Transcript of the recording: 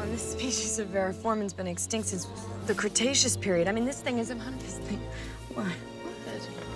Oh, this species of Variformin's been extinct since the Cretaceous period. I mean, this thing is, a this thing, what? What?